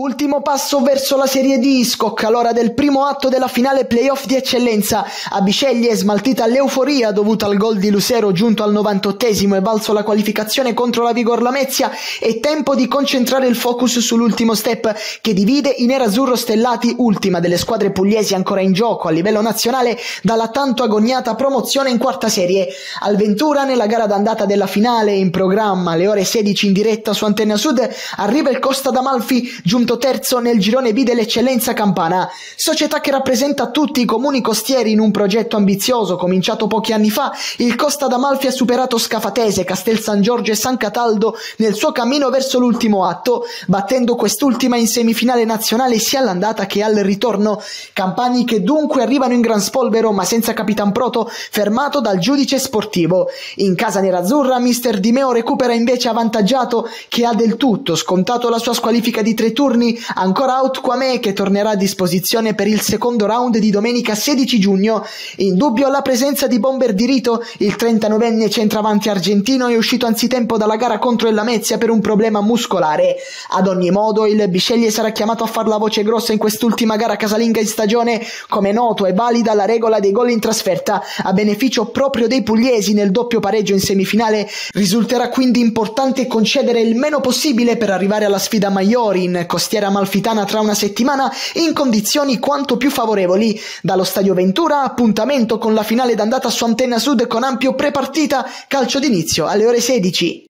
Ultimo passo verso la Serie D, scocca l'ora del primo atto della finale playoff di eccellenza. A Bisceglie è smaltita l'euforia dovuta al gol di Lucero giunto al 98esimo e valso la qualificazione contro la Vigor Lamezia. È tempo di concentrare il focus sull'ultimo step che divide i nerazzurro stellati, ultima delle squadre pugliesi ancora in gioco a livello nazionale dalla tanto agoniata promozione in quarta serie. Al Ventura nella gara d'andata della finale in programma alle ore 16 in diretta su Antenna Sud arriva il Costa d'Amalfi giunto quinto terzo nel girone B dell'eccellenza campana, società che rappresenta tutti i comuni costieri in un progetto ambizioso cominciato pochi anni fa. Il Costa d'Amalfi ha superato Scafatese, Castel San Giorgio e San Cataldo nel suo cammino verso l'ultimo atto, battendo quest'ultima in semifinale nazionale sia all'andata che al ritorno. Campani che dunque arrivano in gran spolvero ma senza Capitan Proto, fermato dal giudice sportivo. In casa nerazzurra, Mister Di Meo recupera invece avvantaggiato che ha del tutto scontato la sua squalifica di tre turni turni, ancora out Kwame che tornerà a disposizione per il secondo round di domenica 16 giugno. In dubbio la presenza di Bomber di Rito, il 39enne centravanti argentino è uscito anzitempo dalla gara contro il Lamezia per un problema muscolare. Ad ogni modo il Bisceglie sarà chiamato a far la voce grossa in quest'ultima gara casalinga in stagione, come noto è valida la regola dei gol in trasferta a beneficio proprio dei pugliesi nel doppio pareggio in semifinale. Risulterà quindi importante concedere il meno possibile per arrivare alla sfida Maiori in costiera costiera amalfitana tra una settimana in condizioni quanto più favorevoli. Dallo Stadio Ventura appuntamento con la finale d'andata su Antenna Sud con ampio prepartita, calcio d'inizio alle ore 16.